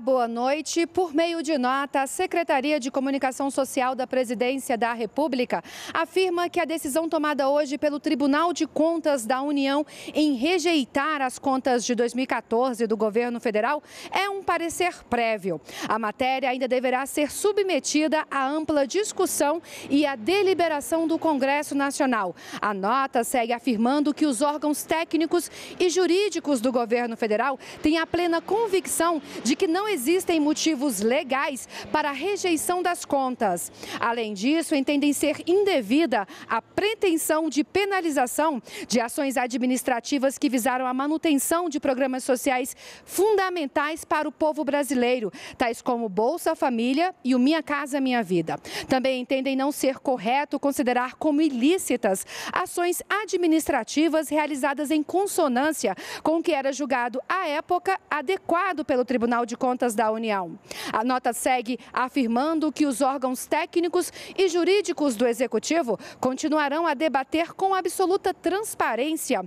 Boa noite. Por meio de nota, a Secretaria de Comunicação Social da Presidência da República afirma que a decisão tomada hoje pelo Tribunal de Contas da União em rejeitar as contas de 2014 do governo federal é um parecer prévio. A matéria ainda deverá ser submetida à ampla discussão e à deliberação do Congresso Nacional. A nota segue afirmando que os órgãos técnicos e jurídicos do governo federal têm a plena convicção de que não existem motivos legais para a rejeição das contas. Além disso, entendem ser indevida a pretensão de penalização de ações administrativas que visaram a manutenção de programas sociais fundamentais para o povo brasileiro, tais como Bolsa Família e o Minha Casa Minha Vida. Também entendem não ser correto considerar como ilícitas ações administrativas realizadas em consonância com o que era julgado à época adequado pelo Tribunal de Contas da União. A nota segue afirmando que os órgãos técnicos e jurídicos do Executivo continuarão a debater com absoluta transparência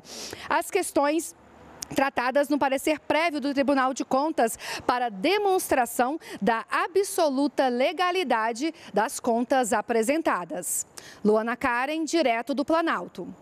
as questões tratadas no parecer prévio do Tribunal de Contas para demonstração da absoluta legalidade das contas apresentadas. Luana Karen, direto do Planalto.